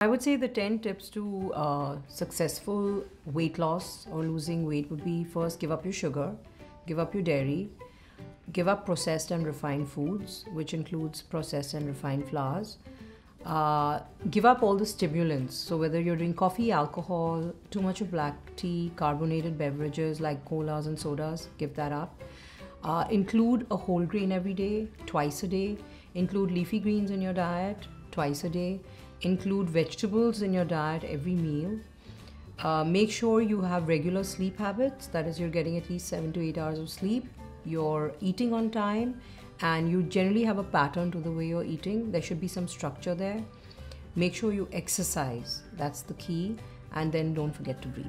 I would say the 10 tips to uh, successful weight loss or losing weight would be first give up your sugar, give up your dairy, give up processed and refined foods, which includes processed and refined flours. Uh, give up all the stimulants. So, whether you're doing coffee, alcohol, too much of black tea, carbonated beverages like colas and sodas, give that up. Uh, include a whole grain every day, twice a day. Include leafy greens in your diet, twice a day include vegetables in your diet every meal. Uh, make sure you have regular sleep habits, that is, you're getting at least seven to eight hours of sleep, you're eating on time, and you generally have a pattern to the way you're eating. There should be some structure there. Make sure you exercise, that's the key, and then don't forget to breathe.